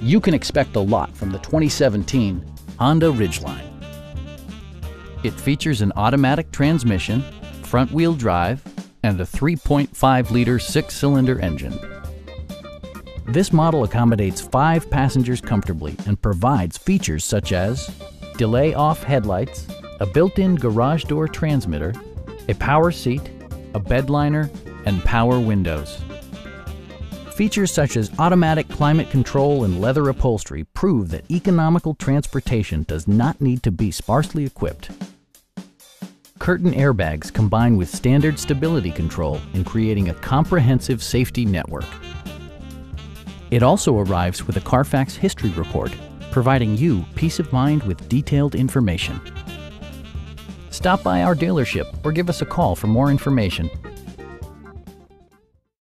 you can expect a lot from the 2017 Honda Ridgeline. It features an automatic transmission, front-wheel drive, and a 3.5-liter six-cylinder engine. This model accommodates five passengers comfortably and provides features such as delay off headlights, a built-in garage door transmitter, a power seat, a bed liner, and power windows. Features such as automatic climate control and leather upholstery prove that economical transportation does not need to be sparsely equipped. Curtain airbags combine with standard stability control in creating a comprehensive safety network. It also arrives with a Carfax history report, providing you peace of mind with detailed information. Stop by our dealership or give us a call for more information.